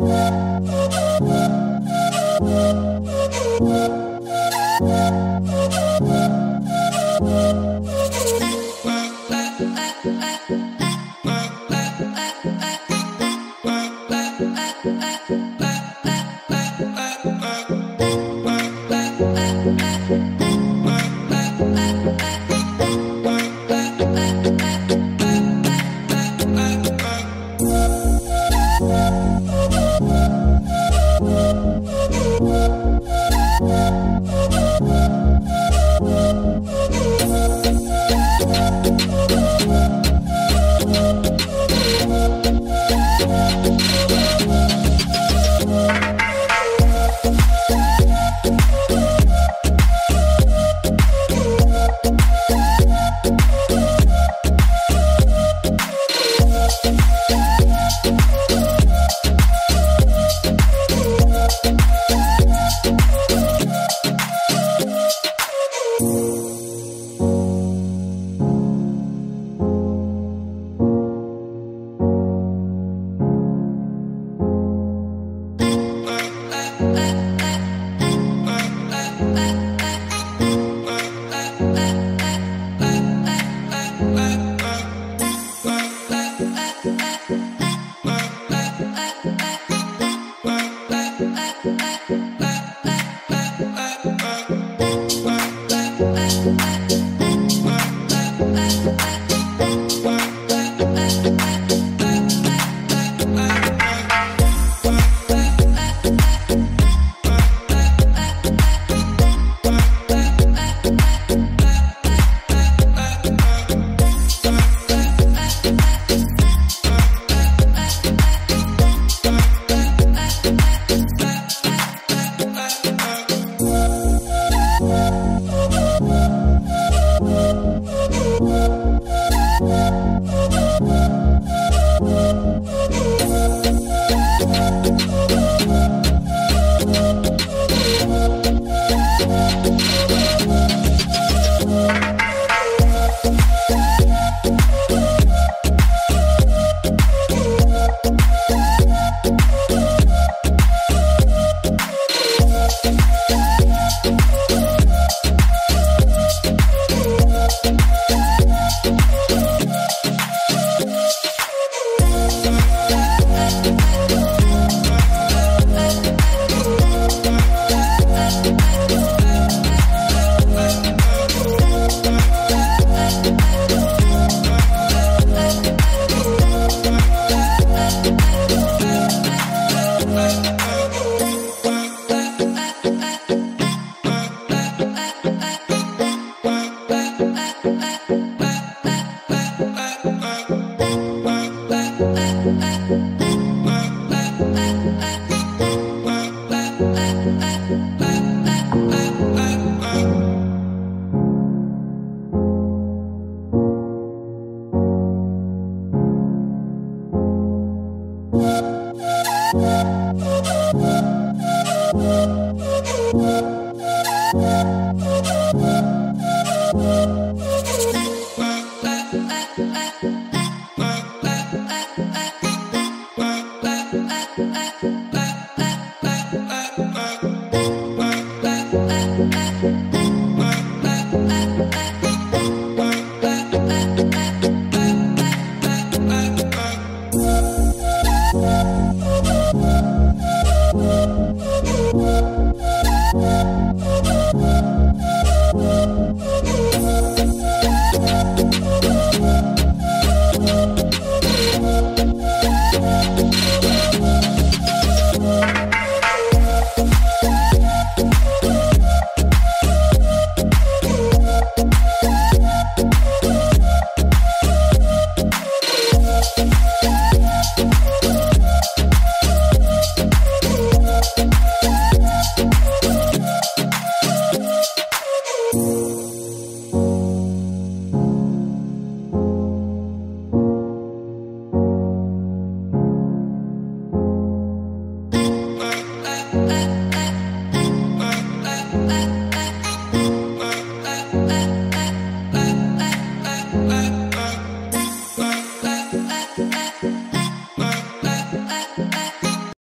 Bye. Thank Bye.